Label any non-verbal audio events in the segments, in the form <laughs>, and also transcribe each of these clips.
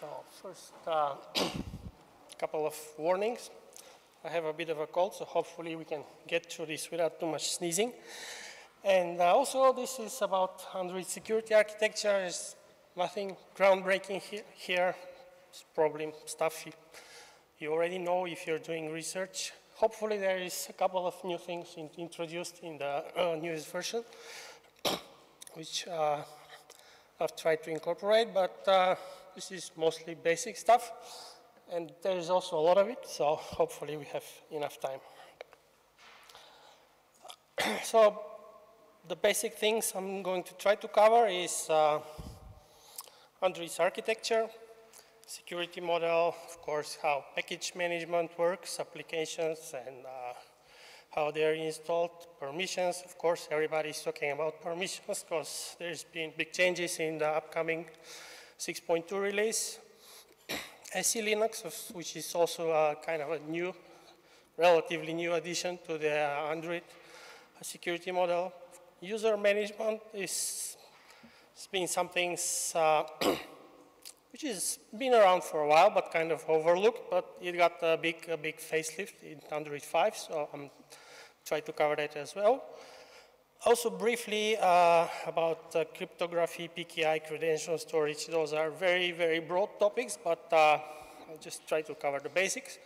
So first, a <clears throat> couple of warnings. I have a bit of a cold, so hopefully we can get through this without too much sneezing. And uh, also, this is about Android security architecture. There's nothing groundbreaking he here. It's probably stuff you, you, already know if you're doing research. Hopefully, there is a couple of new things in, introduced in the uh, newest version, <coughs> which uh, I've tried to incorporate, but uh, this is mostly basic stuff, and there is also a lot of it, so hopefully we have enough time. <clears throat> so the basic things I'm going to try to cover is uh, Android's architecture, security model, of course, how package management works, applications, and uh, how they're installed, permissions. Of course, everybody's talking about permissions because there's been big changes in the upcoming 6.2 release. <clears throat> SE Linux, which is also a kind of a new, relatively new addition to the Android security model. User management is has been something uh, <clears throat> which has been around for a while, but kind of overlooked, but it got a big, a big facelift in Android 5, so I'm trying to cover that as well. Also briefly uh, about uh, cryptography, PKI, credential storage. Those are very, very broad topics, but uh, I'll just try to cover the basics.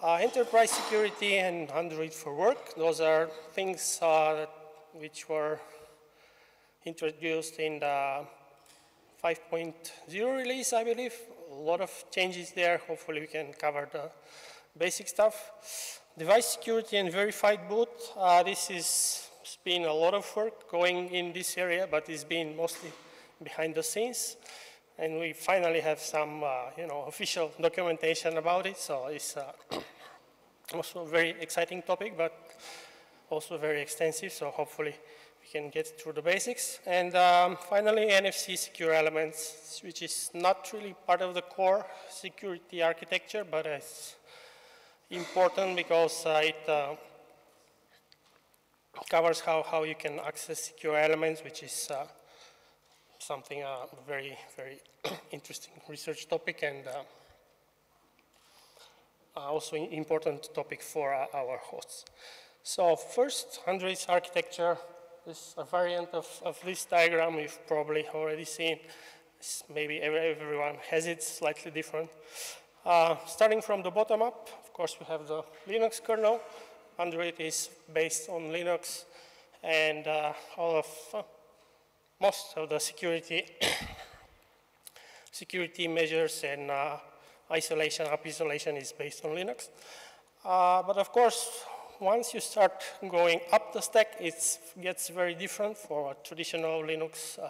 Uh, enterprise security and Android for work. Those are things uh, which were introduced in the 5.0 release, I believe. A lot of changes there. Hopefully we can cover the basic stuff. Device security and verified boot. Uh, this is it's been a lot of work going in this area, but it's been mostly behind the scenes. And we finally have some, uh, you know, official documentation about it. So it's uh, <coughs> also a very exciting topic, but also very extensive. So hopefully we can get through the basics. And um, finally, NFC secure elements, which is not really part of the core security architecture, but it's important because uh, it uh, covers how, how you can access secure elements, which is uh, something uh, very, very <clears throat> interesting research topic and uh, uh also important topic for uh, our hosts. So first, Android's architecture is a variant of, of this diagram you've probably already seen. It's maybe everyone has it slightly different. Uh, starting from the bottom up, of course, we have the Linux kernel, Android is based on Linux and uh, all of uh, most of the security <coughs> security measures and uh, isolation, app isolation is based on Linux. Uh, but of course, once you start going up the stack, it gets very different for a traditional Linux uh,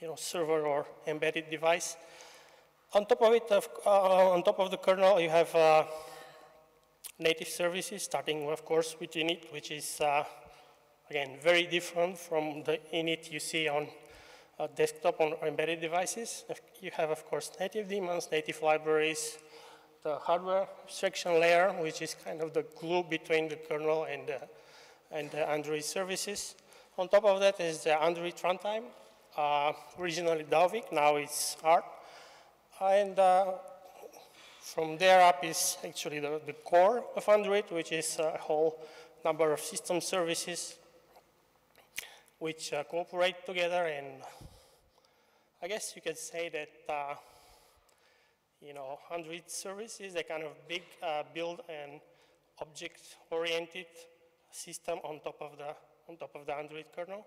you know, server or embedded device. On top of it, uh, on top of the kernel, you have native services, starting, of course, with init, which is, uh, again, very different from the init you see on uh, desktop on embedded devices. You have, of course, native daemons, native libraries, the hardware abstraction layer, which is kind of the glue between the kernel and the, and the Android services. On top of that is the Android runtime, uh, originally Dalvik, now it's ART. And uh, from there up is actually the, the core of Android, which is a whole number of system services which uh, cooperate together. And I guess you could say that, uh, you know, Android services, a kind of big uh, build and object-oriented system on top of the on top of the Android kernel.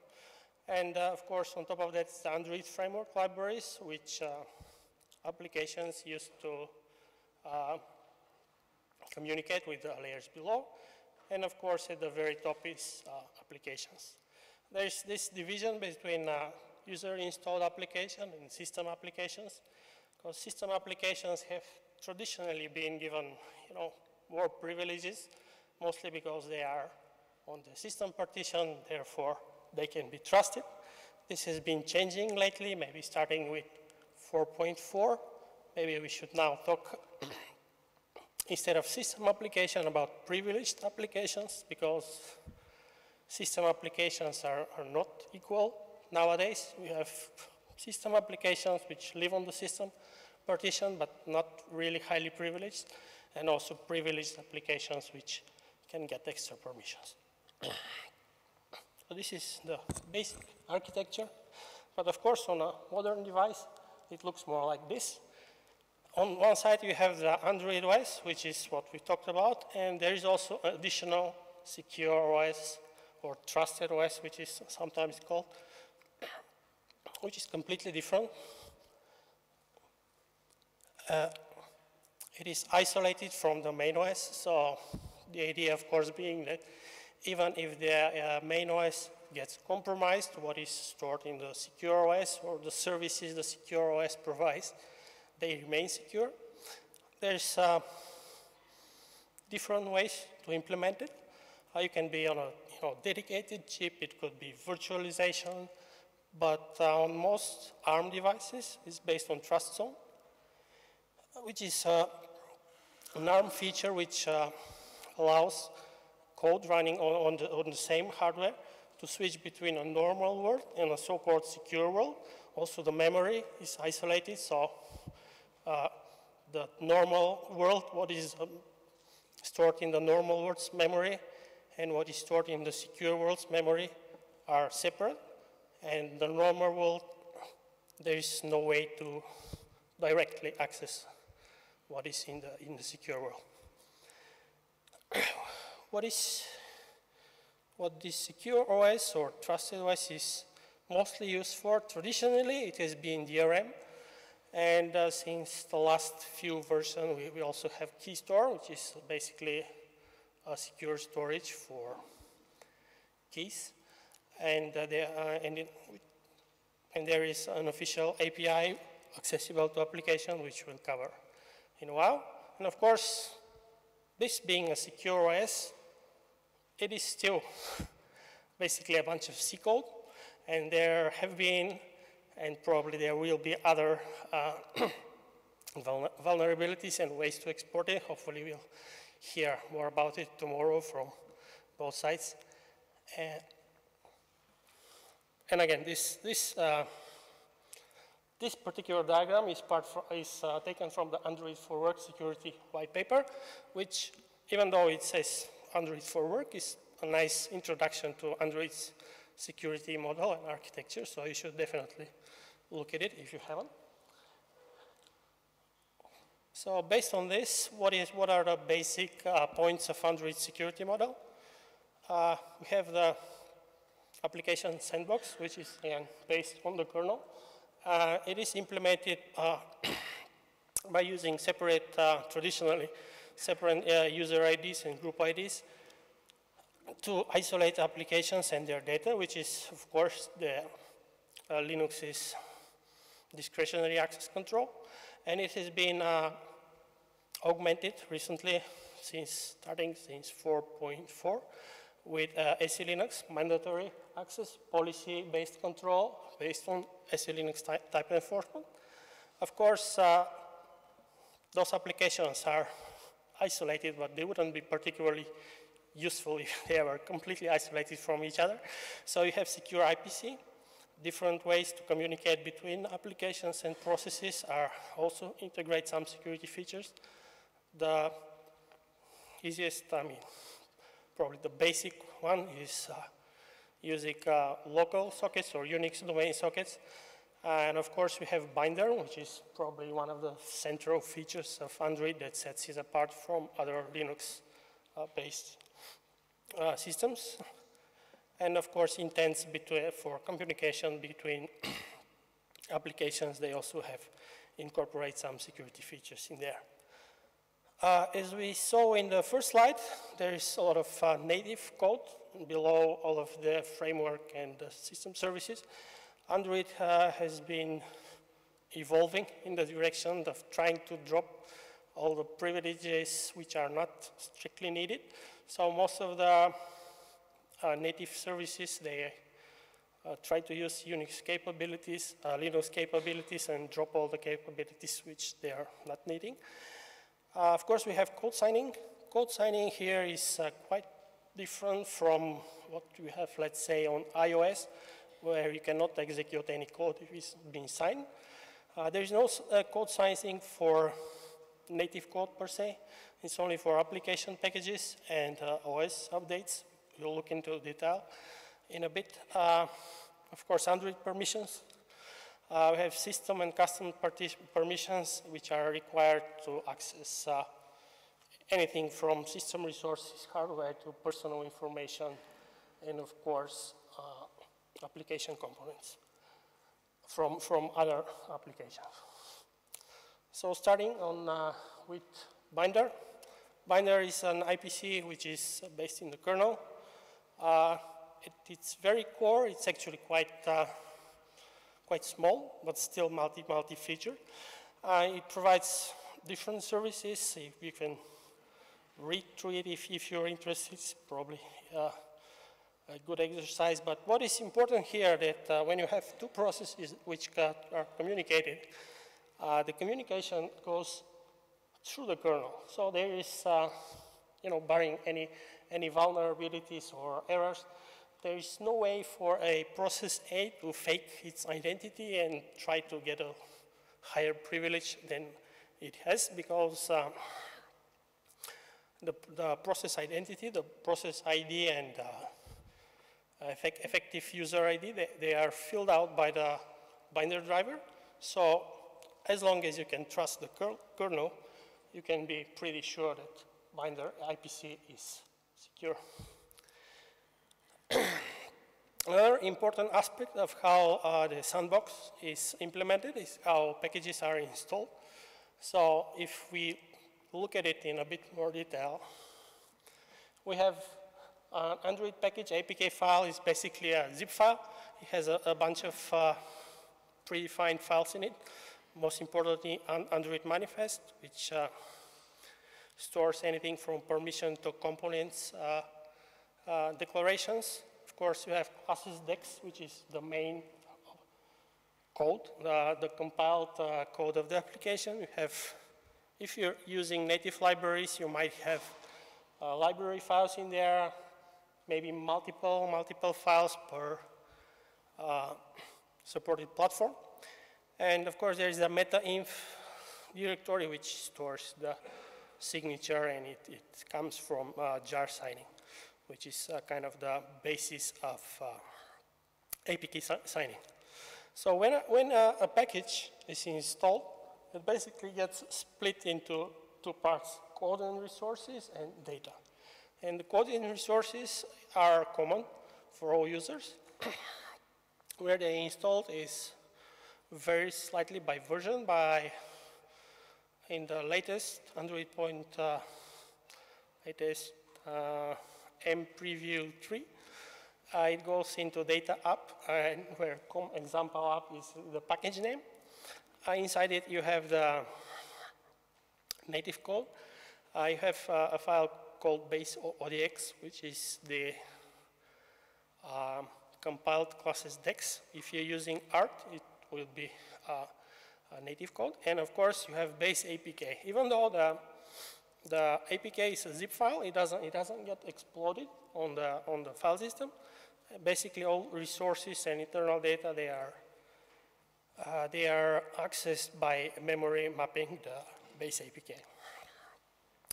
And uh, of course, on top of that, the Android framework libraries, which uh, applications use to uh, communicate with the layers below. And of course, at the very top is uh, applications. There's this division between uh, user installed application and system applications, because system applications have traditionally been given, you know, more privileges, mostly because they are on the system partition, therefore they can be trusted. This has been changing lately, maybe starting with 4.4. Maybe we should now talk <clears throat> instead of system application about privileged applications because system applications are, are not equal nowadays. We have system applications which live on the system, partition, but not really highly privileged, and also privileged applications which can get extra permissions. <clears throat> so this is the basic architecture, but of course on a modern device, it looks more like this. On one side you have the Android OS, which is what we talked about, and there is also additional secure OS or trusted OS, which is sometimes called, which is completely different. Uh, it is isolated from the main OS, so the idea, of course, being that even if the uh, main OS gets compromised, what is stored in the secure OS or the services the secure OS provides, they remain secure. There's uh, different ways to implement it. Uh, you can be on a you know, dedicated chip, it could be virtualization, but uh, on most ARM devices, it's based on trust zone, which is uh, an ARM feature which uh, allows code running on, on, the, on, the, same hardware to switch between a normal world and a so-called secure world. Also, the memory is isolated, so uh, the normal world, what is um, stored in the normal world's memory and what is stored in the secure world's memory are separate. And the normal world, there is no way to directly access what is in the, in the secure world. <clears throat> what is what this secure OS or trusted OS is mostly used for. Traditionally, it has been DRM, and uh, since the last few versions, we, we, also have KeyStore, which is basically a secure storage for keys. And, uh, there, uh, and, it, and, there is an official API accessible to application, which we'll cover in a while. And of course, this being a secure OS, it is still <laughs> basically a bunch of C code. And there have been, and probably there will be other uh, <clears throat> vulnerabilities and ways to export it. Hopefully we'll hear more about it tomorrow from both sides. And, and again, this, this, uh, this particular diagram is, part is uh, taken from the Android for Work security white paper, which even though it says Android for Work is a nice introduction to Android's security model and architecture, so you should definitely look at it if you haven't. So based on this, what, is, what are the basic uh, points of Android security model? Uh, we have the application sandbox, which is again, based on the kernel. Uh, it is implemented uh, <coughs> by using separate, uh, traditionally, separate uh, user IDs and group IDs to isolate applications and their data, which is, of course, the Linux's discretionary access control and it has been uh, augmented recently since starting since 4.4 with uh, SE Linux mandatory access policy-based control based on SE Linux type, enforcement. Of course, uh, those applications are isolated, but they wouldn't be particularly useful <laughs> if they were completely isolated from each other. So you have secure IPC, different ways to communicate between applications and processes are also integrate some security features. The easiest, I mean, probably the basic one is uh, using uh, local sockets or Unix domain sockets. And of course, we have Binder, which is probably one of the central features of Android that sets it apart from other Linux-based uh, uh, systems and of course intents between, for communication between <coughs> applications, they also have incorporate some security features in there. Uh, as we saw in the first slide, there is a lot of uh, native code below all of the framework and the system services. Android uh, has been evolving in the direction of trying to drop all the privileges which are not strictly needed. So most of the native services. They uh, try to use Unix capabilities, uh, Linux capabilities, and drop all the capabilities which they are not needing. of course, we have code signing. Code signing here is quite different from what we have, let's say, on iOS, where you cannot execute any code if it's been signed. Uh, there is no uh, code signing for native code per se. It's only for application packages and uh, OS updates. We'll look into detail in a bit. Uh, of course, Android permissions. Uh, we have system and custom permissions which are required to access uh, anything from system resources, hardware to personal information, and of course, application components from, from other applications. So starting on uh, with Binder. Binder is an IPC which is based in the kernel. Uh, it, it's very core. It's actually quite uh, quite small, but still multi multi feature. Uh, it provides different services. You can read through it if, if you're interested. It's probably uh, a good exercise. But what is important here that uh, when you have two processes which are communicated, uh, the communication goes through the kernel. So there is, uh, you know, barring any, any vulnerabilities or errors, there is no way for a process A to fake its identity and try to get a higher privilege than it has because uh, the, the, process identity, the process ID and uh, effect, effective user ID, they, they, are filled out by the binder driver. So as long as you can trust the kernel, you can be pretty sure that binder IPC is secure. <clears throat> Another important aspect of how uh, the sandbox is implemented is how packages are installed. So if we look at it in a bit more detail, we have an Android package, APK file is basically a zip file. It has a, a bunch of uh, predefined files in it. Most importantly, an Android manifest, which uh, stores anything from permission to components uh, uh, declarations. Of course, you have classes dex, which is the main code, the, the compiled uh, code of the application. You have, if you're using native libraries, you might have uh, library files in there, maybe multiple, multiple files per uh, supported platform. And of course, there is a meta-inf directory which stores the signature and it, it comes from uh, jar signing which is uh, kind of the basis of uh, APK si signing. So when, a, when a, a, package is installed, it basically gets split into two parts, code and resources and data. And the code and resources are common for all users. <coughs> Where they installed is very slightly by version by in the latest Android point uh, latest uh, M preview 3. Uh, it goes into data app, and where com example app is the package name. Uh, inside it, you have the native code. Uh, you have uh, a file called base ODEX, which is the um, compiled classes dex. If you're using art, it will be uh, native code. And of course, you have base APK. Even though the the APK is a zip file. It doesn't, it doesn't get exploded on the, on the file system. Basically, all resources and internal data, they are, uh, they are accessed by memory mapping the base APK.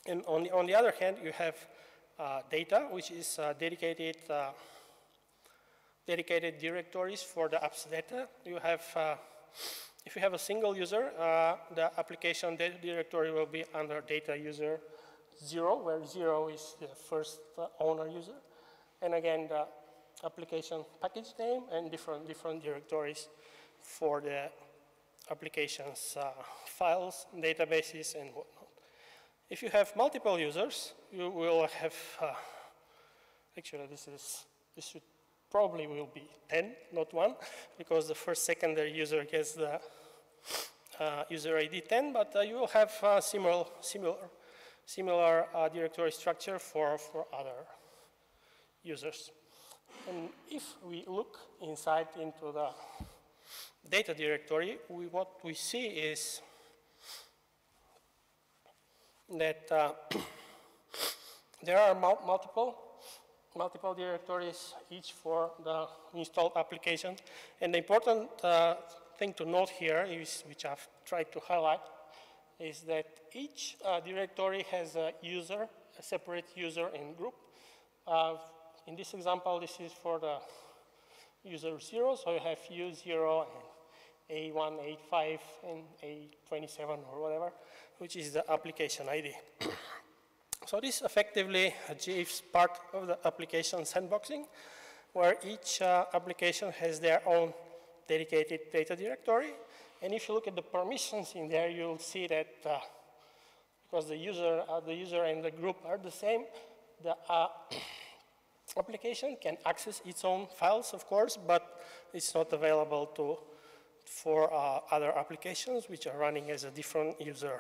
And on the, on the other hand, you have uh, data, which is uh, dedicated, uh, dedicated directories for the apps data. You have uh, if you have a single user, uh, the application directory will be under data user zero, where zero is the first uh, owner user. And again, the application package name and different, different directories for the application's uh, files, databases, and whatnot. If you have multiple users, you will have, uh, actually this is, this should probably will be 10, not one, because the first secondary user gets the uh, user ID 10, but uh, you will have uh, similar, similar, similar uh, directory structure for, for other users. And if we look inside into the data directory, we, what we see is that uh, <coughs> there are mul multiple multiple directories, each for the installed application. And the important uh, thing to note here is, which I've tried to highlight, is that each uh, directory has a user, a separate user and group. Uh, in this example, this is for the user 0, so you have U0 and A1, A5, and A27 or whatever, which is the application ID. So this effectively achieves part of the application sandboxing, where each uh, application has their own dedicated data directory. And if you look at the permissions in there, you'll see that uh, because the user, uh, the user and the group are the same, the uh, <coughs> application can access its own files, of course, but it's not available to, for uh, other applications which are running as a different user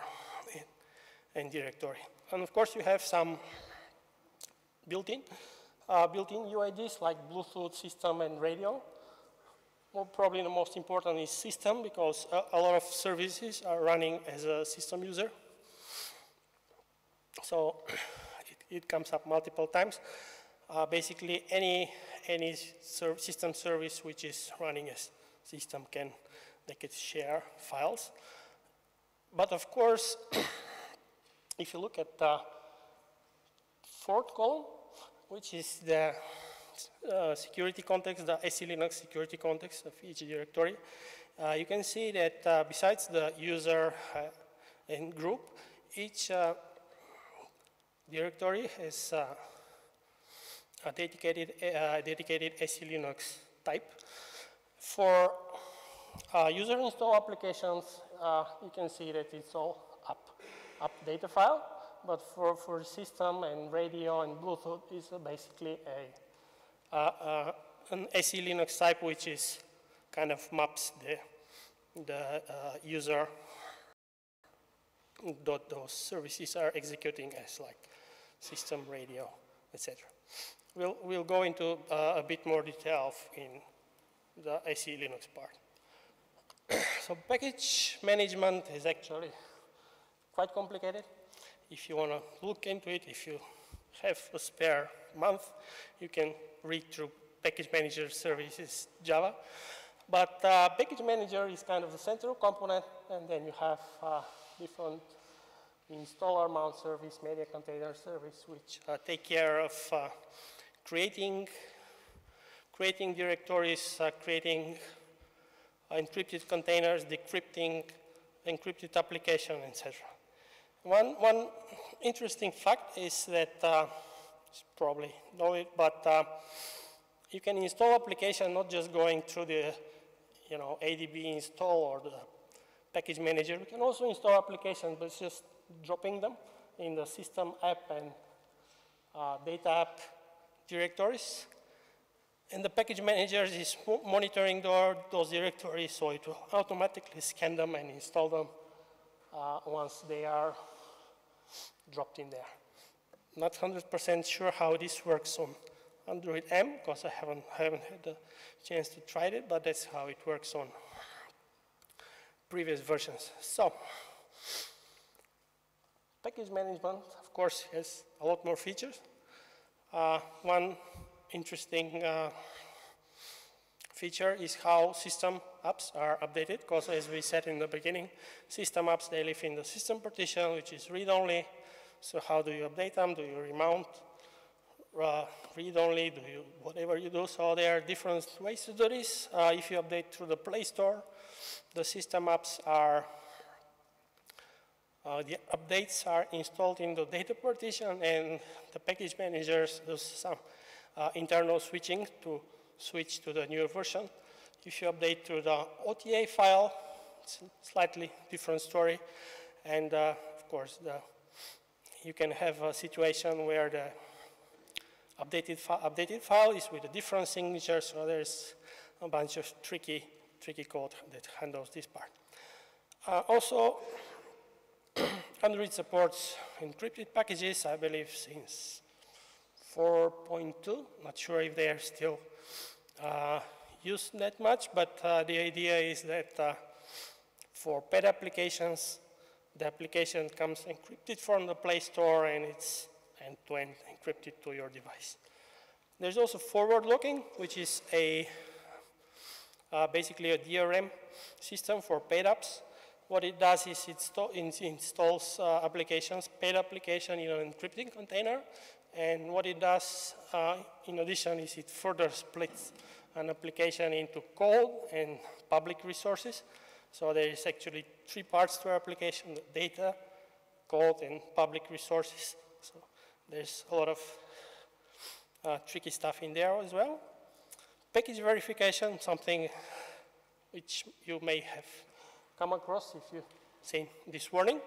and directory. And of course, you have some built-in uh, built-in UIDs like Bluetooth system and radio. Well, probably the most important is system because a, a, lot of services are running as a system user. So <clears throat> it, it comes up multiple times. Uh, basically, any, any ser system service which is running as system can, they can share files. But of course, <clears throat> if you look at the fourth column, which is the uh, security context, the SE Linux security context of each directory. Uh, you can see that uh, besides the user uh, and group, each uh, directory has uh, a dedicated, dedicated Linux type. For user install applications, you can see that it's all up, up data file but for, for system and radio and Bluetooth is basically a, uh, uh, an SE Linux type which is kind of maps the, the uh, user that those services are executing as like system, radio, etc. We'll, we'll go into uh, a bit more detail in the SE Linux part. <coughs> so package management is actually quite complicated if you want to look into it, if you have a spare month, you can read through Package Manager Services Java. But uh, Package Manager is kind of the central component, and then you have uh, different installer mount service, media container service, which uh, take care of uh, creating, creating directories, uh, creating encrypted containers, decrypting encrypted application, etc. One, one interesting fact is that, uh, probably know it, but uh, you can install application not just going through the you know, ADB install or the package manager. You can also install applications, but just dropping them in the system app and uh, data app directories. And the package manager is monitoring those directories, so it will automatically scan them and install them uh, once they are dropped in there. Not 100% sure how this works on Android M, because I haven't, haven't had the chance to try it, but that's how it works on previous versions. So, package management, of course, has a lot more features. Uh, one interesting uh, feature is how system apps are updated, because as we said in the beginning, system apps, they live in the system partition, which is read-only, so how do you update them? Do you remount, uh, read-only, do you, whatever you do. So there are different ways to do this. Uh, if you update through the Play Store, the system apps are, uh, the updates are installed in the data partition and the package managers do some uh, internal switching to switch to the newer version. If you update through the OTA file, it's a slightly different story. And uh, of course, the you can have a situation where the updated, fi updated file is with a different signature, so there's a bunch of tricky, tricky code that handles this part. Uh, also, <clears throat> Android supports encrypted packages, I believe, since 4.2. Not sure if they are still uh, used that much, but uh, the idea is that uh, for pet applications, the application comes encrypted from the Play Store and it's end-to-end -end encrypted to your device. There's also forward locking, which is a uh, basically a DRM system for paid apps. What it does is it installs uh, applications, paid application in an encrypting container, and what it does uh, in addition is it further splits an application into code and public resources. So there is actually three parts to our application, data, code, and public resources. So there's a lot of uh, tricky stuff in there as well. Package verification, something which you may have come across if you've seen this warning.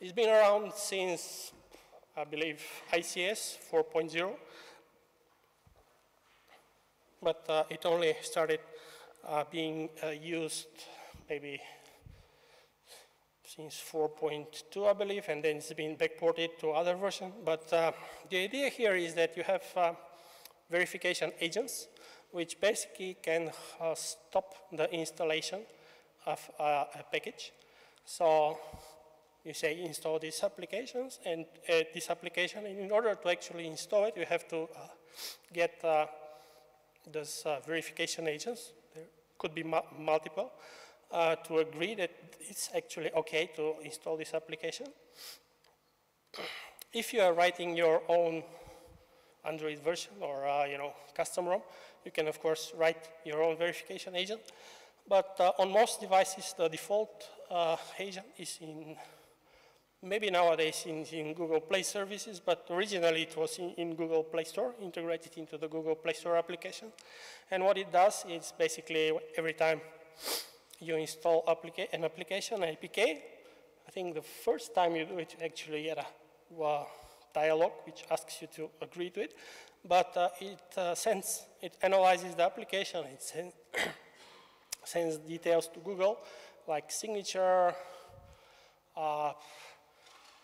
It's been around since, I believe, ICS 4.0, but uh, it only started uh, being uh, used maybe since 4.2, I believe, and then it's been backported to other versions. But uh, the idea here is that you have uh, verification agents, which basically can uh, stop the installation of a package. So you say install these applications, and this application, and in order to actually install it, you have to get those verification agents. There could be mu multiple uh, to agree that it's actually okay to install this application. If you are writing your own Android version or uh, you know custom ROM, you can of course write your own verification agent. But uh, on most devices, the default uh, agent is in maybe nowadays in, in, Google Play services, but originally it was in, in, Google Play Store, integrated into the Google Play Store application. And what it does is basically every time you install applica an application, an APK. I think the first time you do it, you actually get a dialog which asks you to agree to it. But uh, it uh, sends, it analyzes the application, it send, <coughs> sends details to Google, like signature, uh,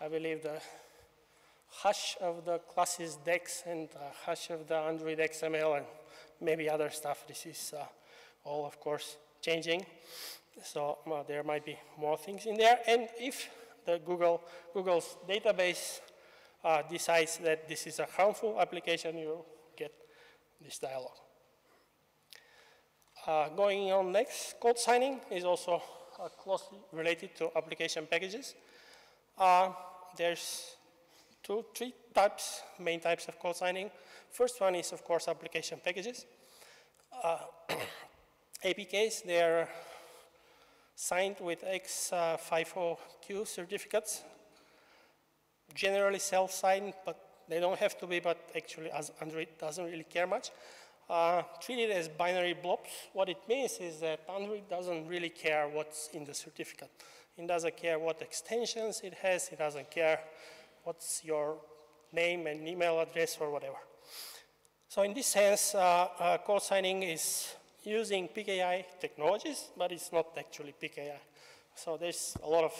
I believe the hash of the classes DEX and the hash of the Android XML and maybe other stuff. This is uh, all, of course, changing. So there might be more things in there. And if the Google, Google's database uh, decides that this is a harmful application, you get this dialog. Uh, going on next, code signing is also uh, closely related to application packages. There's two, three types, main types of code signing. First one is, of course, application packages. Uh, <coughs> APKs, they're signed with X.509 certificates, generally self-signed, but they don't have to be, but actually Android doesn't really care much. Uh, treated as binary blobs, what it means is that Android doesn't really care what's in the certificate. It doesn't care what extensions it has, it doesn't care what's your name and email address or whatever. So in this sense, uh, uh, code signing is using PKI technologies, but it's not actually PKI. So there's a lot of,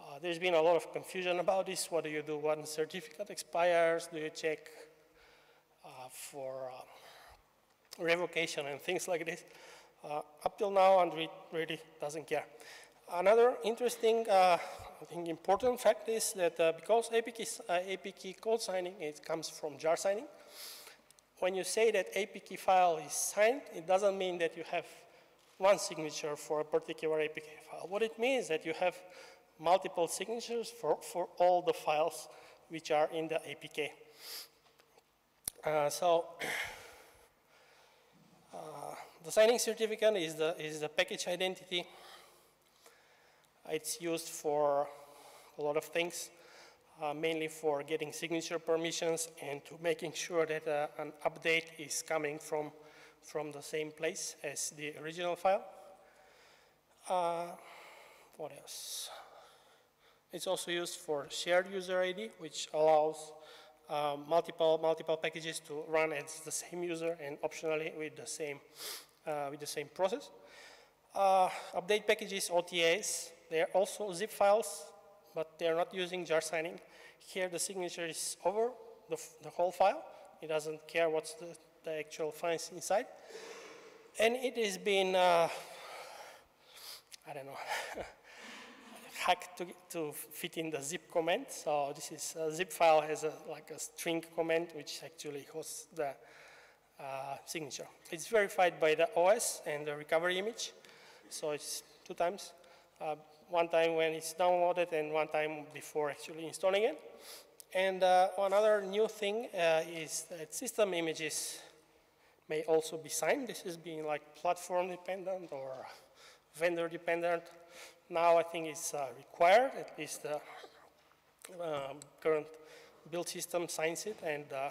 uh, there's been a lot of confusion about this. What do you do when certificate expires? Do you check uh, for uh, revocation and things like this? Uh, up till now, Android really doesn't care. Another interesting, uh, I think important fact is that uh, because APK, APK code signing, it comes from jar signing, when you say that APK file is signed, it doesn't mean that you have one signature for a particular APK file. What it means is that you have multiple signatures for, for all the files which are in the APK. Uh, so <coughs> uh, the signing certificate is the, is the package identity. It's used for a lot of things uh, mainly for getting signature permissions and to making sure that uh, an update is coming from, from the same place as the original file. Uh, what else? It's also used for shared user ID, which allows uh, multiple, multiple packages to run as the same user and optionally with the same, uh, with the same process. Uh, update packages, OTAs, they are also zip files but they're not using jar signing. Here the signature is over the, the whole file. It doesn't care what's the, the actual files inside. And it has been, uh, I don't know, <laughs> hacked to, to fit in the zip comment. So this is a zip file has a, like a string comment which actually hosts the, uh, signature. It's verified by the OS and the recovery image, so it's two times. Uh, one time when it's downloaded and one time before actually installing it. And uh, one other new thing uh, is that system images may also be signed. This is being like platform dependent or vendor dependent. Now I think it's uh, required, at least the um, current build system signs it and, uh,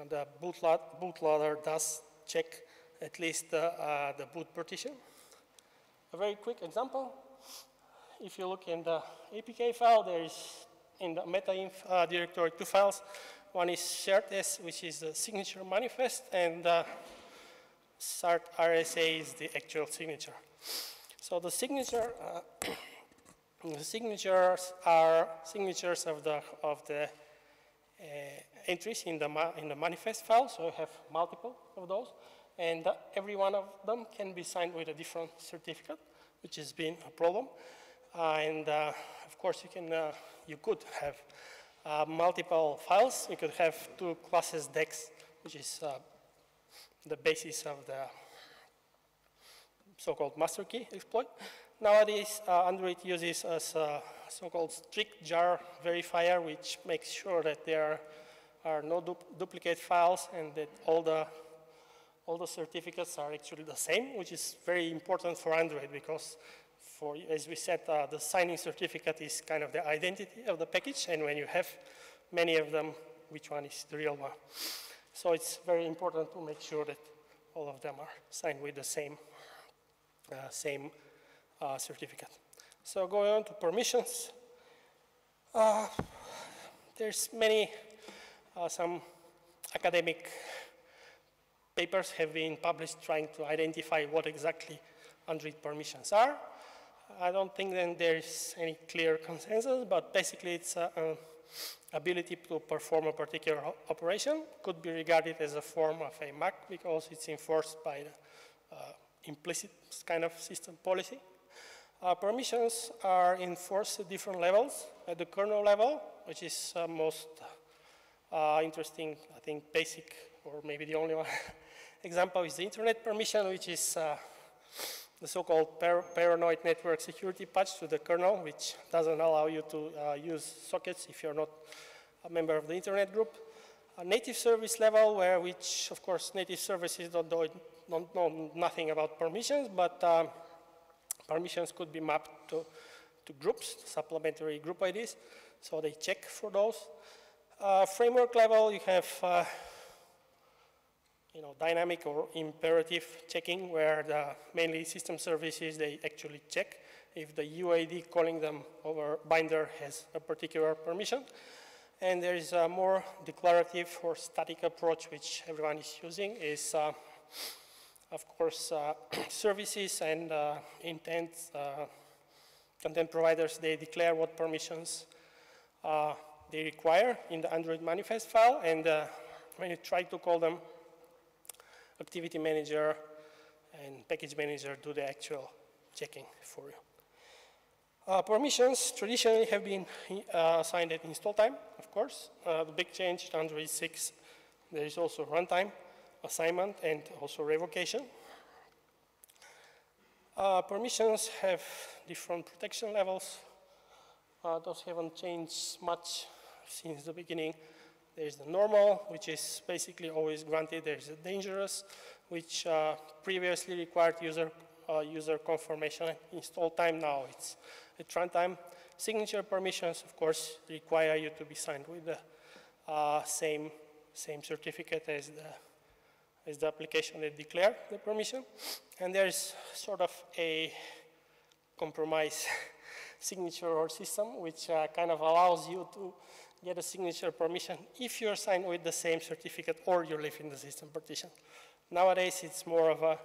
and the bootloader does check at least uh, the boot partition. A very quick example, if you look in the APK file, there is in the meta uh, directory two files. One is cert SF, which is the signature manifest, and uh, cert RSA is the actual signature. So the signature, uh, <coughs> the signatures are signatures of the of the uh, entries in the in the manifest file. So you have multiple of those and uh, every one of them can be signed with a different certificate, which has been a problem. Uh, and uh, of course, you can uh, you could have uh, multiple files. You could have two classes DEX, which is uh, the basis of the so-called master key exploit. Nowadays, Android uses a so-called strict jar verifier, which makes sure that there are no du duplicate files and that all the all the certificates are actually the same, which is very important for Android because for, as we said, uh, the signing certificate is kind of the identity of the package, and when you have many of them, which one is the real one? So it's very important to make sure that all of them are signed with the same, uh, same uh, certificate. So going on to permissions, uh, there's many, uh, some academic papers have been published trying to identify what exactly Android permissions are. I don't think that there's any clear consensus, but basically it's an ability to perform a particular operation. Could be regarded as a form of a MAC because it's enforced by the uh, implicit kind of system policy. Uh, permissions are enforced at different levels. At the kernel level, which is uh, most uh, interesting, I think, basic, or maybe the only one <laughs> example is the internet permission, which is uh, the so-called par paranoid network security patch to the kernel, which doesn't allow you to uh, use sockets if you're not a member of the internet group. A native service level, where which, of course, native services don't, do, don't know nothing about permissions, but uh, permissions could be mapped to, to groups, supplementary group IDs, so they check for those. Uh, framework level, you have uh, you know, dynamic or imperative checking where the mainly system services, they actually check if the UID calling them over binder has a particular permission. And there is a more declarative or static approach which everyone is using is, uh, of course, uh, <clears throat> services and uh, intent uh, content providers, they declare what permissions uh, they require in the Android manifest file. And uh, when you try to call them activity manager and package manager do the actual checking for you. Uh, permissions traditionally have been uh, assigned at install time, of course. Uh, the big change in Android 6, there is also runtime assignment and also revocation. Uh, permissions have different protection levels. Uh, those haven't changed much since the beginning. There's the normal, which is basically always granted. There's the dangerous, which uh, previously required user, uh, user confirmation install time. Now it's at runtime. Signature permissions, of course, require you to be signed with the uh, same, same certificate as the, as the application that declared the permission. And there's sort of a compromise <laughs> signature or system, which uh, kind of allows you to get a signature permission if you're signed with the same certificate or you live in the system partition. Nowadays, it's more of a,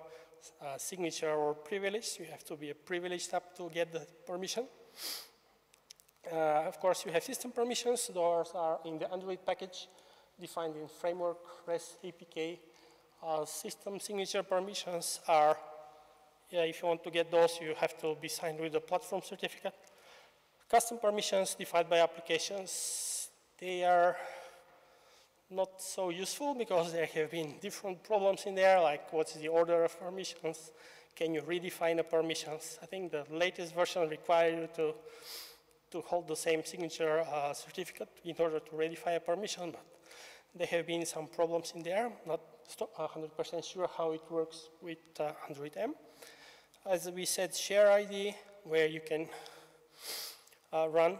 a signature or privilege. You have to be a privileged app to get the permission. Uh, of course, you have system permissions. Those are in the Android package defined in framework, res, APK. Uh, system signature permissions are, yeah, if you want to get those, you have to be signed with the platform certificate. Custom permissions defined by applications they are not so useful because there have been different problems in there, like what's the order of permissions, can you redefine the permissions? I think the latest version requires you to, to hold the same signature uh, certificate in order to redefine a permission, but there have been some problems in there, not 100% sure how it works with uh, Android M. As we said, share ID, where you can uh, run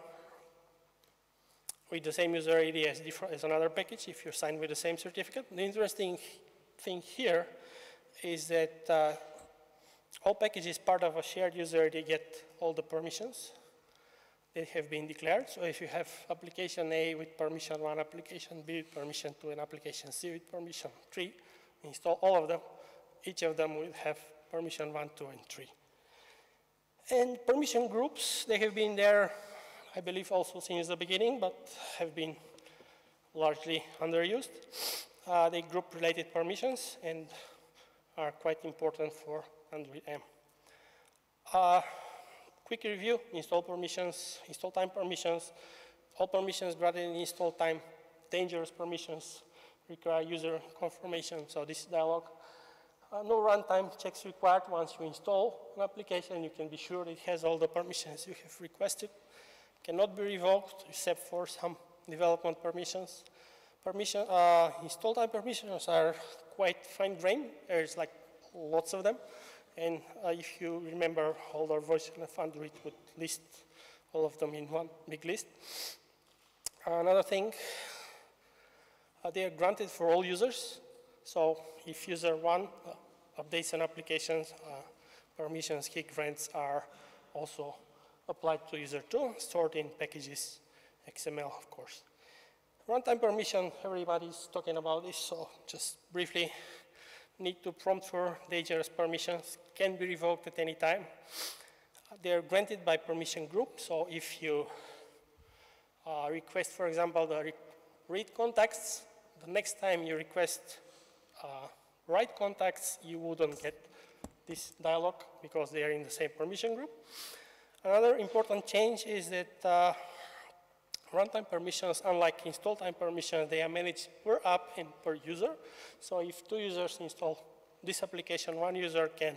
with the same user ID as, as another package if you're signed with the same certificate. The interesting thing here is that uh, all packages part of a shared user ID get all the permissions that have been declared. So if you have application A with permission 1, application B with permission 2, and application C with permission 3, install all of them. Each of them will have permission 1, 2, and 3. And permission groups, they have been there I believe also since the beginning, but have been largely underused. Uh, they group related permissions and are quite important for Android M. Uh, quick review, install permissions, install time permissions, all permissions granted in install time, dangerous permissions, require user confirmation, so this dialog. Uh, no runtime checks required once you install an application, you can be sure it has all the permissions you have requested cannot be revoked except for some development permissions. Permission, uh, install time permissions are quite fine-grained. There's like lots of them. And uh, if you remember, older version of Android would list all of them in one big list. Another thing, uh, they are granted for all users. So if user one uh, updates an application, uh, permissions he grants are also applied to user 2, stored in packages XML, of course. Runtime permission, everybody's talking about this, so just briefly, need to prompt for dangerous permissions, can be revoked at any time. They're granted by permission group, so if you uh, request, for example, the re read contacts, the next time you request uh, write contacts, you wouldn't get this dialog because they are in the same permission group. Another important change is that uh, runtime permissions, unlike install time permissions, they are managed per app and per user. So if two users install this application, one user can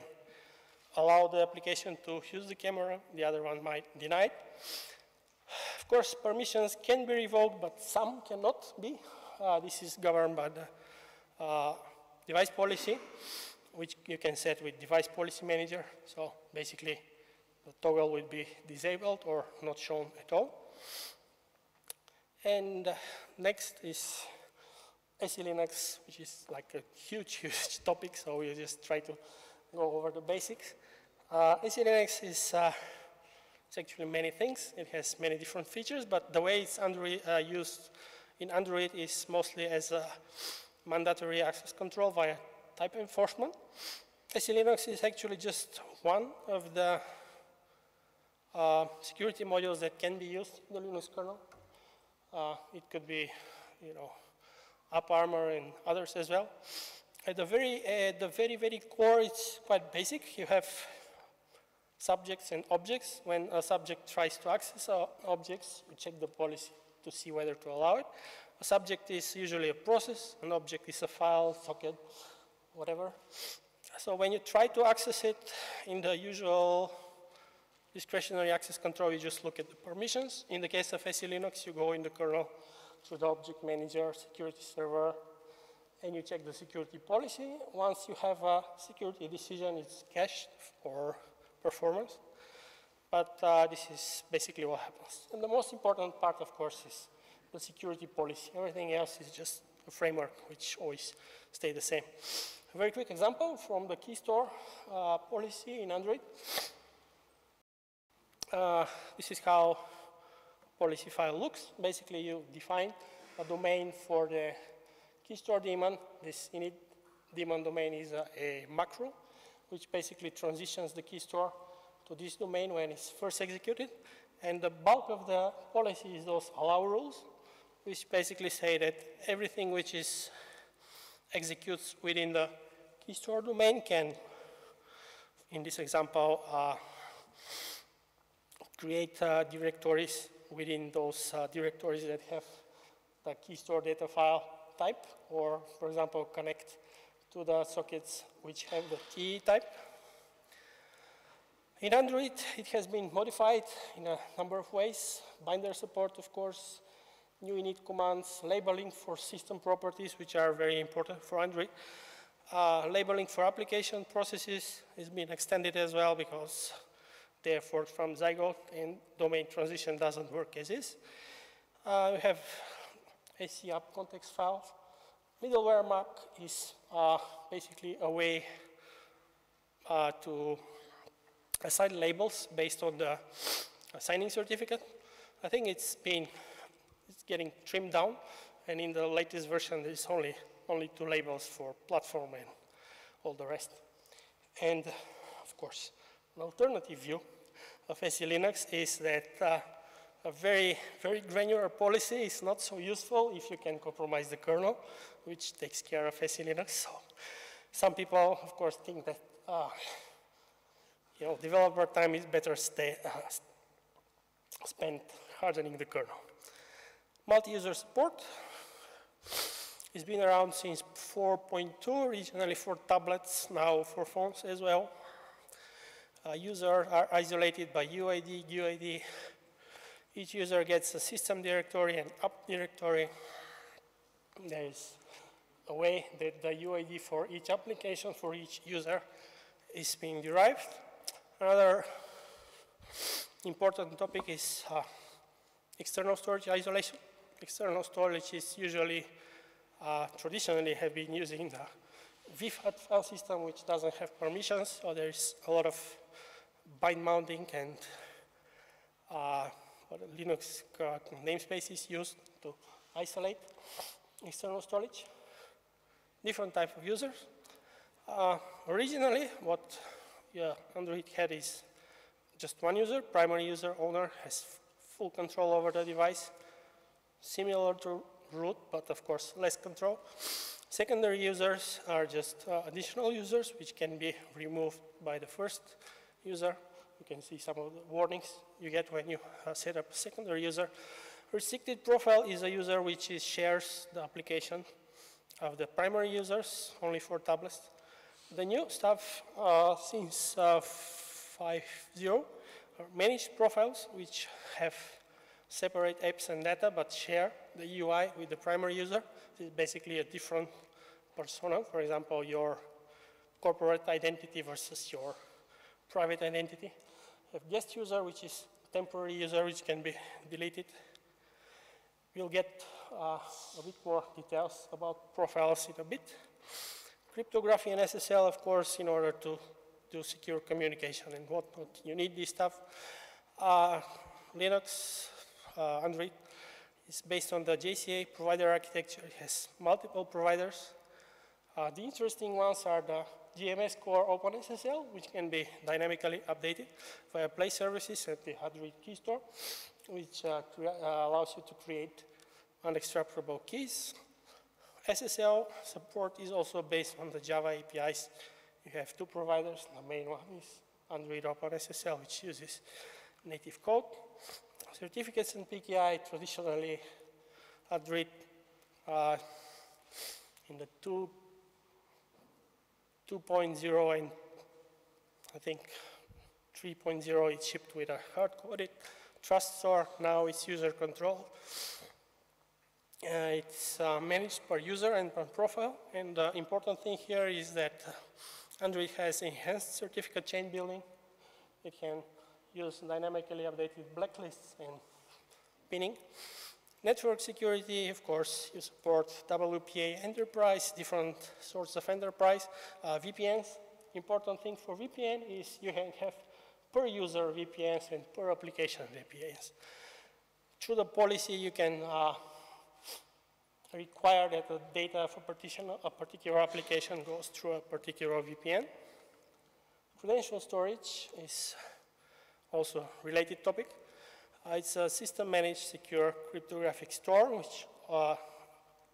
allow the application to use the camera, the other one might deny it. Of course, permissions can be revoked, but some cannot be. Uh, this is governed by the uh, device policy, which you can set with device policy manager. So basically, the toggle will be disabled or not shown at all. And uh, next is SE Linux, which is like a huge, <laughs> huge topic, so we'll just try to go over the basics. Uh, SE Linux is uh, it's actually many things. It has many different features, but the way it's Android, uh, used in Android is mostly as a mandatory access control via type enforcement. SE Linux is actually just one of the uh, security modules that can be used in the Linux kernel. Uh, it could be, you know, AppArmor and others as well. At the very, at the very, very core, it's quite basic. You have subjects and objects. When a subject tries to access objects, you check the policy to see whether to allow it. A subject is usually a process, an object is a file, socket, whatever. So when you try to access it in the usual discretionary access control, you just look at the permissions. In the case of SE Linux, you go in the kernel to the object manager, security server, and you check the security policy. Once you have a security decision, it's cached for performance. But uh, this is basically what happens. And the most important part, of course, is the security policy. Everything else is just a framework, which always stay the same. A very quick example from the key store uh, policy in Android. Uh, this is how policy file looks. Basically, you define a domain for the key store daemon. This init daemon domain is a, a, macro, which basically transitions the key store to this domain when it's first executed. And the bulk of the policy is those allow rules, which basically say that everything which is executes within the key store domain can, in this example, uh, create uh, directories within those uh, directories that have the key store data file type, or for example, connect to the sockets which have the key type. In Android, it has been modified in a number of ways. Binder support, of course, new init commands, labeling for system properties, which are very important for Android. Uh, labeling for application processes has been extended as well because the effort from Zygote and domain transition doesn't work as is. Uh, we have AC app context file. Middleware map is uh, basically a way uh, to assign labels based on the signing certificate. I think it's been it's getting trimmed down, and in the latest version, there's only only two labels for platform and all the rest. And of course, an alternative view of SE Linux is that uh, a very, very granular policy is not so useful if you can compromise the kernel, which takes care of SE Linux. So some people, of course, think that uh, you know, developer time is better stay, uh, spent hardening the kernel. Multi-user support has been around since 4.2, originally for tablets, now for phones as well. Uh, users are isolated by UID, GUID. Each user gets a system directory and app directory. There is a way that the UID for each application, for each user, is being derived. Another important topic is uh, external storage isolation. External storage is usually, uh, traditionally have been using the VFAT file system, which doesn't have permissions, so there's a lot of bind mounting and uh, Linux namespace is used to isolate external storage. Different type of users. Uh, originally, what yeah, Android had is just one user, primary user owner has full control over the device, similar to root, but of course less control. Secondary users are just uh, additional users which can be removed by the first user. You can see some of the warnings you get when you uh, set up a secondary user. Restricted profile is a user which is, shares the application of the primary users, only for tablets. The new stuff uh, since uh, 5.0 are managed profiles which have separate apps and data but share the UI with the primary user. Is basically a different persona. For example, your corporate identity versus your private identity. Have guest user, which is temporary user, which can be deleted. We'll get uh, a bit more details about profiles in a bit. Cryptography and SSL, of course, in order to do secure communication and whatnot. You need this stuff. Uh, Linux, uh, Android, is based on the JCA provider architecture. It has multiple providers. Uh, the interesting ones are the GMS core OpenSSL, which can be dynamically updated via Play services and the Android key store, which uh, uh, allows you to create unextrapolable keys. SSL support is also based on the Java APIs. You have two providers. The main one is Android OpenSSL, which uses native code. Certificates and PKI traditionally Android uh, in the 2, 2.0 and I think 3.0 is shipped with a hard-coded trust store. Now it's user control. Uh, it's uh, managed per user and per profile. And the important thing here is that Android has enhanced certificate chain building. It can use dynamically updated blacklists and pinning. Network security, of course, you support WPA enterprise, different sorts of enterprise. Uh, VPNs, important thing for VPN is you can have per user VPNs and per application VPNs. Through the policy, you can uh, require that the data of a, a particular application goes through a particular VPN. Credential storage is also a related topic. Uh, it's a system-managed secure cryptographic store which uh,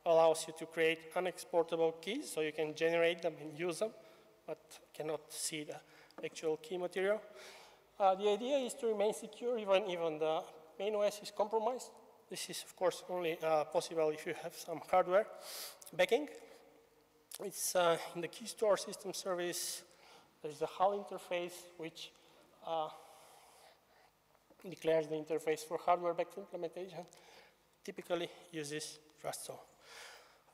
allows you to create unexportable keys so you can generate them and use them but cannot see the actual key material. Uh, the idea is to remain secure even, even the main OS is compromised. This is, of course, only uh, possible if you have some hardware backing. It's uh, in the key store system service. There's a HAL interface, which uh, declares the interface for hardware-backed implementation. Typically uses Rust.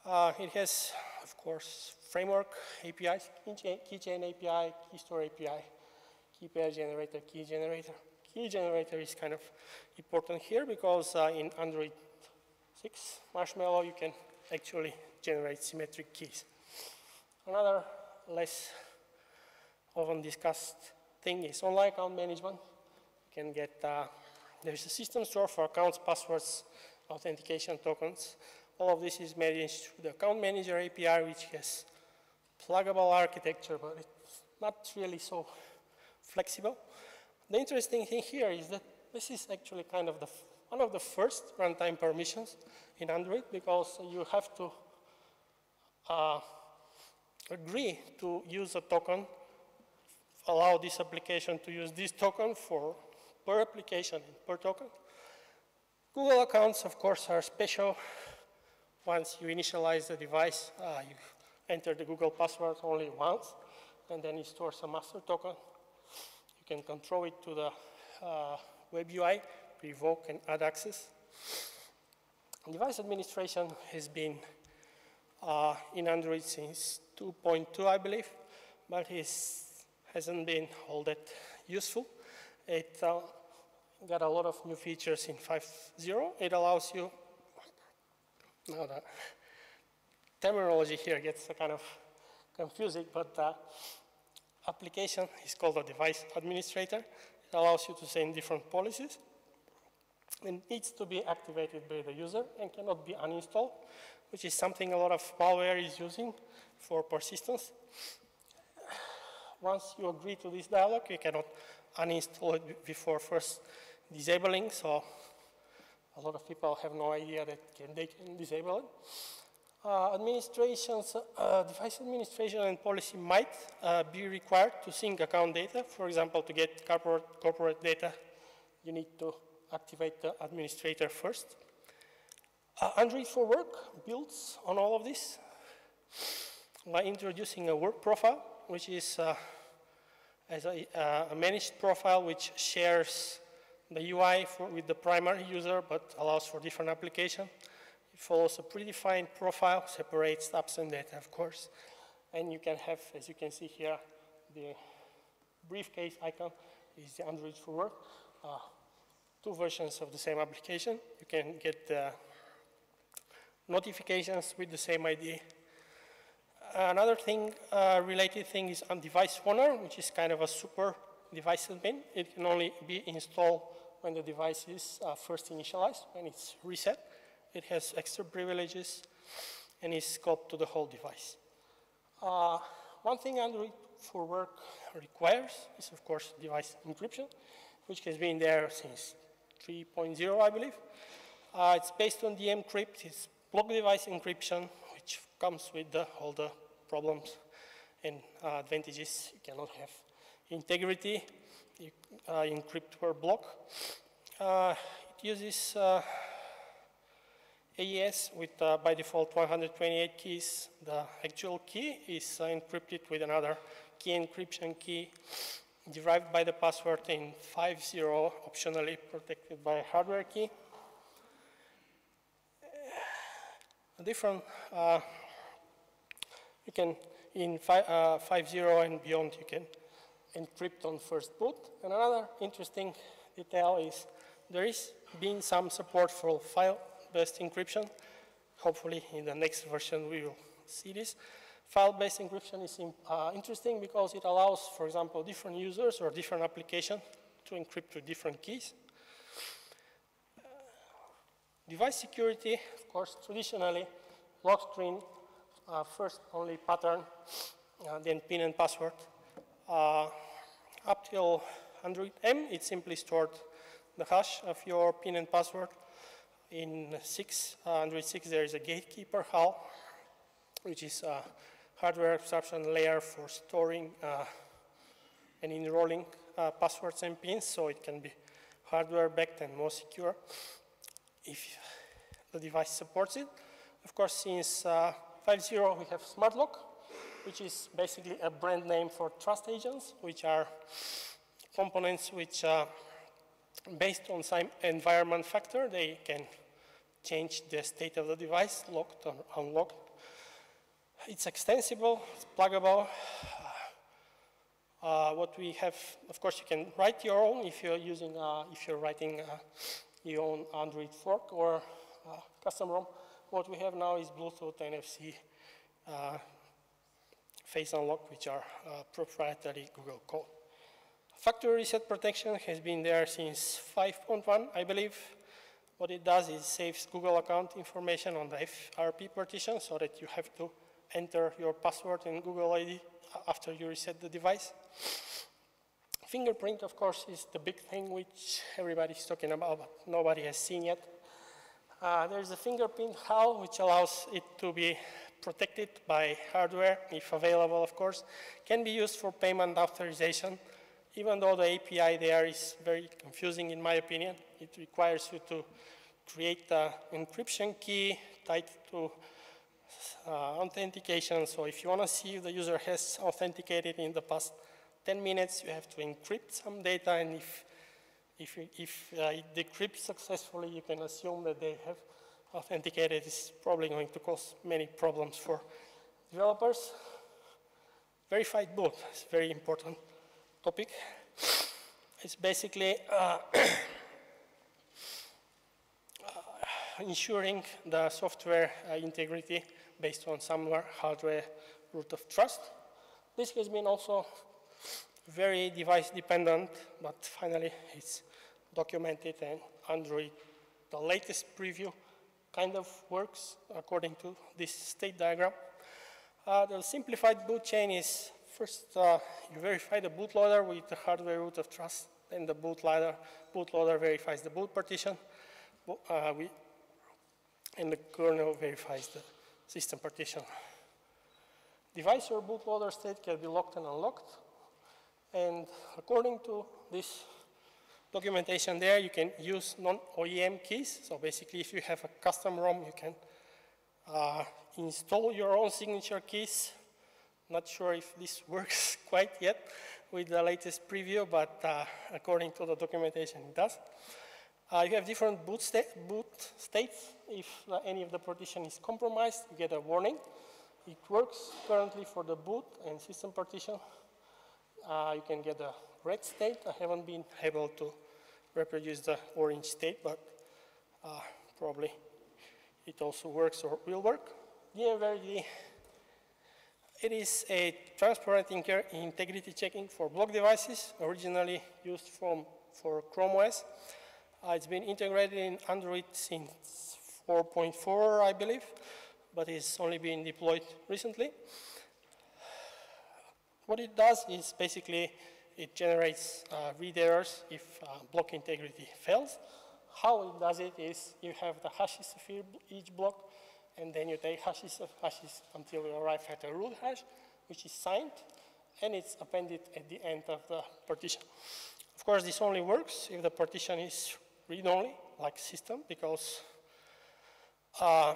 Uh, it has, of course, framework APIs, keychain, API, key store API, key pair generator, key generator. Key generator is kind of important here because uh, in Android 6 Marshmallow you can actually generate symmetric keys. Another less often discussed thing is online account management. Can get, uh, there's a system store for accounts, passwords, authentication tokens. All of this is managed through the account manager API, which has pluggable architecture, but it's not really so flexible. The interesting thing here is that this is actually kind of the one of the first runtime permissions in Android because you have to uh, agree to use a token, allow this application to use this token for per application and per token. Google accounts, of course, are special. Once you initialize the device, uh, you enter the Google password only once, and then it stores a master token You can control it to the uh, web UI, revoke and add access. Device administration has been uh, in Android since 2.2, I believe, but it hasn't been all that useful. It uh, got a lot of new features in 5.0. It allows you, now the terminology here gets kind of confusing, but the application is called a device administrator. It allows you to send different policies and needs to be activated by the user and cannot be uninstalled, which is something a lot of malware is using for persistence. Once you agree to this dialog, you cannot uninstall it before first disabling, so a lot of people have no idea that can, they can disable it. Uh, administrations, uh, device administration and policy might uh, be required to sync account data. For example, to get corporate, corporate data, you need to activate the administrator first. Uh, Android for Work builds on all of this by introducing a work profile, which is uh, as a, uh, a, managed profile which shares the UI for, with the primary user but allows for different application follows a predefined profile, separates apps and data, of course. And you can have, as you can see here, the briefcase icon is the Android for Work. Uh, two versions of the same application. You can get the notifications with the same ID. Another thing, uh, related thing is on device owner, which is kind of a super device admin. It can only be installed when the device is uh, first initialized, when it's reset. It has extra privileges and is scoped to the whole device. Uh, one thing Android for work requires is, of course, device encryption, which has been there since 3.0, I believe. Uh, it's based on dm-crypt. It's block device encryption, which comes with the, all the problems and uh, advantages. You cannot have integrity, you, uh, encrypt per block. Uh, it uses uh, AES with uh, by default 128 keys. The actual key is uh, encrypted with another key encryption key derived by the password in 5.0, optionally protected by a hardware key. A different, uh, you can, in 5.0 uh, and beyond, you can encrypt on first boot. And another interesting detail is there is been some support for file file-based encryption. Hopefully in the next version we will see this. File-based encryption is uh, interesting because it allows, for example, different users or different applications to encrypt with different keys. Device security, course, traditionally, screen, uh, first only pattern, uh, then PIN and password. Uh, up till Android M, it simply stored the hash of your PIN and password in 606, there is a gatekeeper HAL, which is a hardware abstraction layer for storing uh, and enrolling uh, passwords and pins, so it can be hardware backed and more secure. if the device supports it. Of course, since uh, 5.0 we have smart lock, which is basically a brand name for trust agents, which are components which, uh, based on some environment factor, they can change the state of the device, locked or unlocked. It's extensible, it's pluggable. Uh, what we have, of course, you can write your own if you're using, uh, if you're writing uh, your own Android fork or custom ROM. What we have now is Bluetooth, NFC, uh, face unlock, which are uh, proprietary Google code. Factory reset protection has been there since 5.1, I believe. What it does is saves Google account information on the FRP partition so that you have to enter your password and Google ID after you reset the device. Fingerprint, of course, is the big thing which everybody's talking about, but nobody has seen yet. Uh, there's a fingerprint HAL, which allows it to be protected by hardware, if available, of course. Can be used for payment authorization, even though the API there is very confusing, in my opinion. It requires you to create an encryption key tied to uh, authentication. So if you want to see if the user has authenticated in the past 10 minutes, you have to encrypt some data, and if, if, if uh, it decrypts successfully, you can assume that they have authenticated. It's probably going to cause many problems for developers. Verified boot is a very important topic. It's basically uh, <coughs> ensuring the software uh, integrity based on some hardware root of trust. This has been also very device dependent, but finally it's documented and Android, the latest preview kind of works according to this state diagram. Uh, the simplified boot chain is first uh, you verify the bootloader with the hardware root of trust, then the bootloader, bootloader verifies the boot partition, uh, we, and the kernel verifies the system partition. Device or bootloader state can be locked and unlocked. And according to this documentation there, you can use non-OEM keys. So basically, if you have a custom ROM, you can uh, install your own signature keys. Not sure if this <laughs> works quite yet with the latest preview, but uh, according to the documentation, it does. Uh, you have different boot, sta boot states. If uh, any of the partition is compromised, you get a warning. It works currently for the boot and system partition. Uh, you can get a red state. I haven't been able to reproduce the orange state, but uh, probably it also works or will work. DM Verity, it is a transparent integrity checking for block devices, originally used from, for Chrome OS. Uh, it's been integrated in Android since 4.4, I believe, but it's only been deployed recently. What it does is basically it generates uh, read errors if uh, block integrity fails. How it does it is you have the hashes of each block, and then you take hashes of hashes until you arrive at a root hash, which is signed, and it's appended at the end of the partition. Of course, this only works if the partition is read-only, like system, because uh,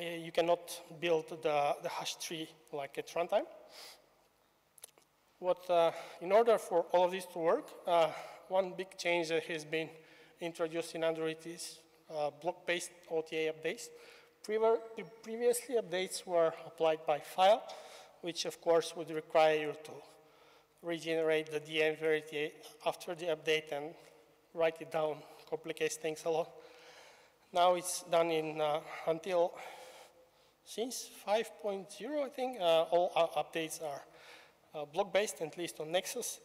you cannot build the, the hash tree like at runtime. What, uh, in order for all of this to work, uh, one big change that has been introduced in Android is uh, block-based OTA updates. Previously, updates were applied by file, which of course would require you to regenerate the DM Verity after the update and write it down complicates things a lot. Now it's done in uh, until since 5.0, I think, uh, all updates are uh, block-based, at least on Nexus.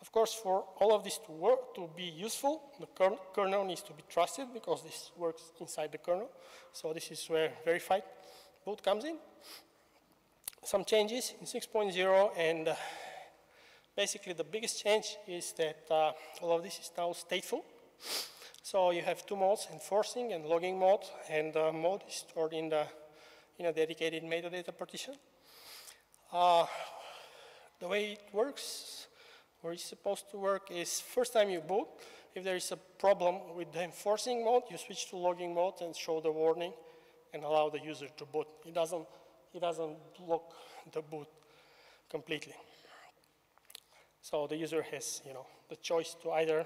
Of course, for all of this to work, to be useful, the kernel needs to be trusted because this works inside the kernel. So this is where verified boot comes in. Some changes in 6.0 and uh, basically the biggest change is that uh, all of this is now stateful. So you have two modes, enforcing and logging mode, and the mode is stored in, the, in a dedicated metadata partition. Uh, the way it works, or it's supposed to work is first time you boot, if there is a problem with the enforcing mode, you switch to logging mode and show the warning and allow the user to boot. It doesn't, it doesn't block the boot completely. So the user has, you know, the choice to either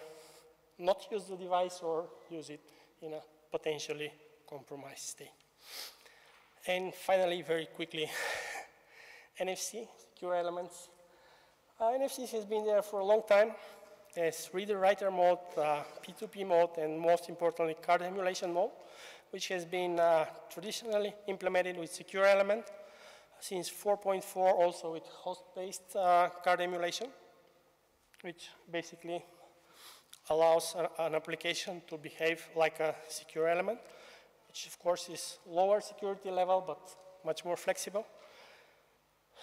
not use the device or use it in a potentially compromised state. And finally, very quickly, <laughs> NFC, secure elements. Uh, NFC has been there for a long time. There's reader-writer mode, uh, P2P mode, and most importantly, card emulation mode, which has been uh, traditionally implemented with secure element since 4.4 also with host-based uh, card emulation, which basically allows an application to behave like a secure element, which of course is lower security level, but much more flexible.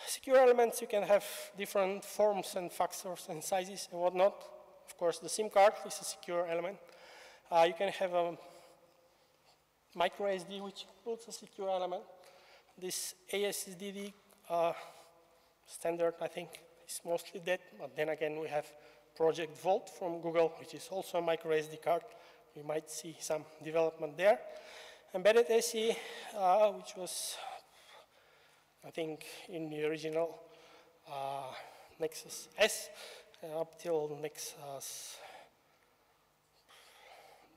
Secure elements, you can have different forms and factors and sizes and whatnot. Of course, the SIM card is a secure element. Uh, you can have a micro SD, which includes a secure element. This ASSD uh, standard, I think, is mostly dead, but then again, we have Project Vault from Google, which is also a micro SD card. We might see some development there. Embedded SE, uh, which was I think in the original uh, Nexus S uh, up till Nexus,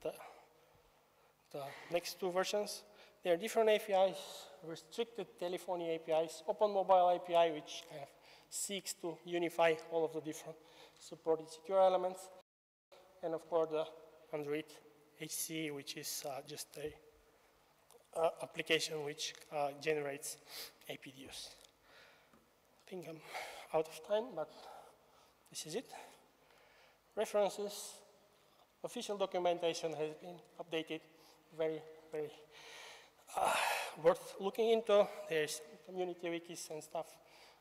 the, the next two versions. There are different APIs, restricted telephony APIs, open mobile API, which kind of seeks to unify all of the different supported secure elements, and of course the Android HC, which is uh, just a uh, application which uh, generates APDUs. I think I'm out of time, but this is it. References, official documentation has been updated, very, very uh, worth looking into. There's community wikis and stuff.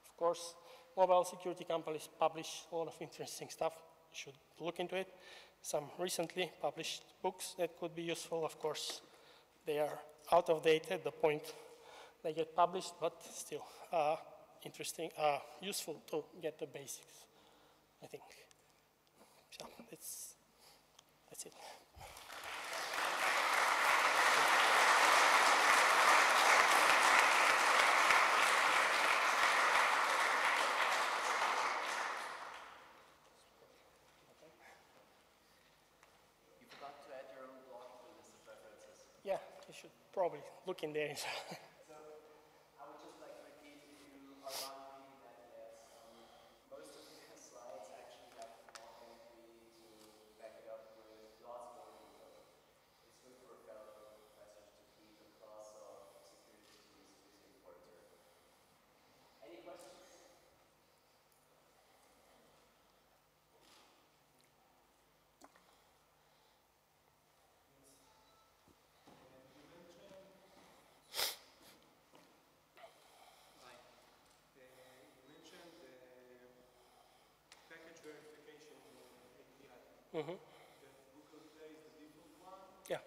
Of course, mobile security companies publish a lot of interesting stuff. You should look into it. Some recently published books that could be useful, of course. They are out of date at the point they get published, but still uh, interesting, uh, useful to get the basics, I think. So that's, that's it. Yeah, you should probably look in there. <laughs> Mm-hmm. Yeah.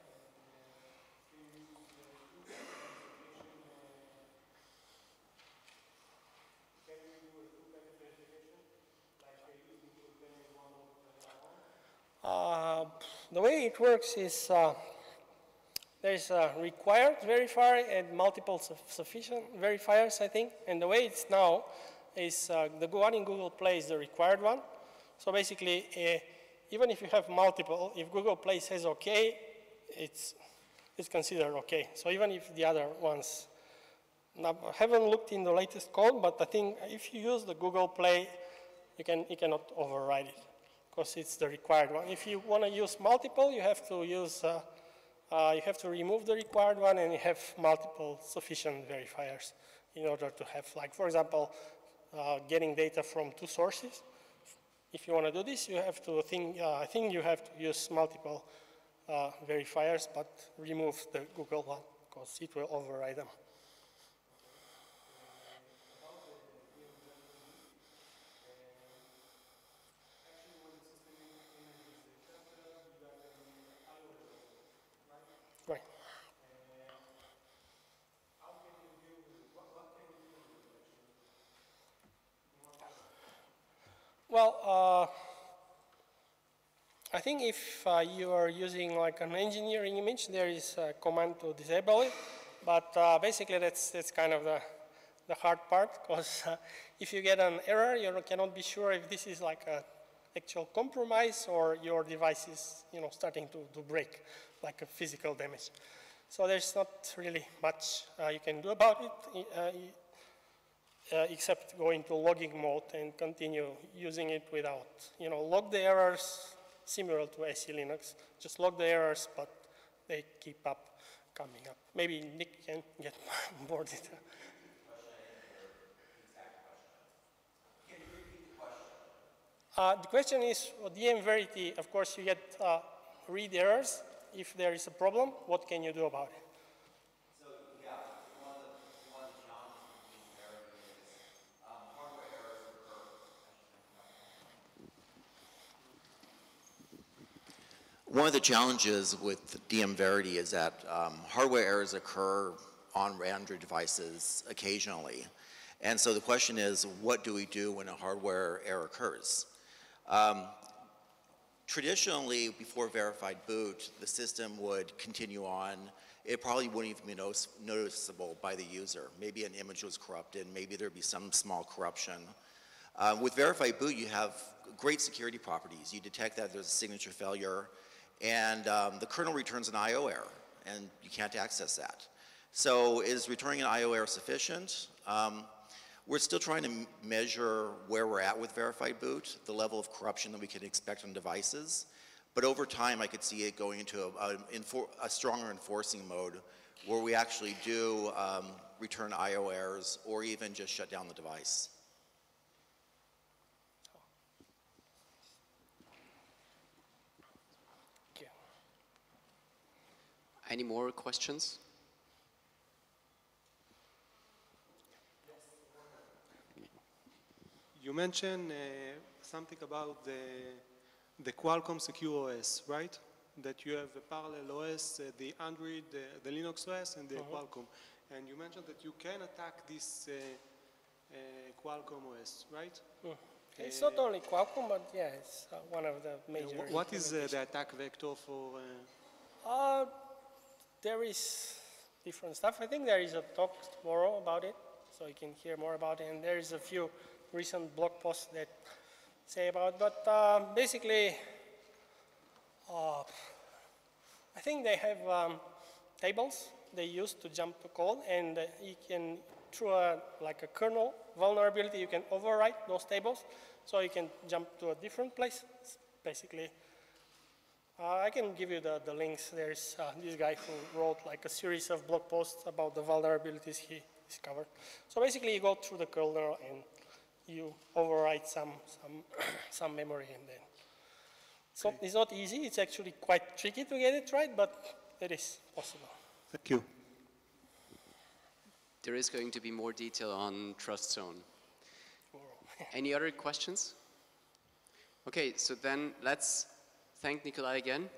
Uh, the way it works is uh, there's a required verifier and multiple su sufficient verifiers, I think. And the way it's now is uh, the one in Google Play is the required one. So basically, uh, even if you have multiple, if Google Play says okay, it's, it's considered okay. So even if the other ones, now, I haven't looked in the latest code, but I think if you use the Google Play, you, can, you cannot override it because it's the required one. If you want to use multiple, you have to use, uh, uh, you have to remove the required one and you have multiple sufficient verifiers in order to have, like, for example, uh, getting data from two sources. If you want to do this, you have to think, uh, I think you have to use multiple uh, verifiers, but remove the Google one because it will override them. Well, uh, I think if uh, you are using like an engineering image, there is a command to disable it. But uh, basically, that's, that's kind of the, the hard part, because uh, if you get an error, you cannot be sure if this is like a actual compromise or your device is, you know, starting to, to break, like a physical damage. So there's not really much uh, you can do about it, uh, except go into logging mode and continue using it without, you know, log the errors similar to SE Linux. Just log the errors, but they keep up coming up. Maybe Nick can get <laughs> more detail. Uh, the question is, well, DM Verity, of course, you get uh, read errors. If there is a problem, what can you do about it? So, yeah, one of the, one of the challenges with DM Verity is um, hardware errors occur. One of the challenges with DM Verity is that um, hardware errors occur on Android devices occasionally. And so the question is, what do we do when a hardware error occurs? Um, traditionally, before verified boot, the system would continue on. It probably wouldn't even be notice noticeable by the user. Maybe an image was corrupted, maybe there'd be some small corruption. Um, with verified boot, you have great security properties. You detect that there's a signature failure, and um, the kernel returns an I.O. error, and you can't access that. So is returning an I.O. error sufficient? Um, we're still trying to measure where we're at with verified boot, the level of corruption that we can expect on devices. But over time, I could see it going into a, a, a stronger enforcing mode where we actually do um, return I.O. errors or even just shut down the device. Any more questions? You mentioned uh, something about the, the Qualcomm Secure OS, right? That you have a parallel OS, uh, the Android, uh, the Linux OS, and the uh -huh. Qualcomm. And you mentioned that you can attack this uh, uh, Qualcomm OS, right? Mm. It's not only Qualcomm, but yeah, it's one of the major. what is the attack vector for? There is different stuff. I think there is a talk tomorrow about it, so you can hear more about it. And there is a few recent blog posts that say about. But uh, basically, uh, I think they have um, tables they use to jump to code, and uh, you can, through a, like a kernel vulnerability, you can overwrite those tables, so you can jump to a different place, basically. Uh, I can give you the, the links. There's uh, this guy who wrote like a series of blog posts about the vulnerabilities he discovered. So basically, you go through the kernel and you overwrite some, some, <clears throat> some memory and then. So okay. it's not easy, it's actually quite tricky to get it right, but it is possible. Thank you. There is going to be more detail on Trust Zone. <laughs> Any other questions? Okay, so then let's thank Nikolay again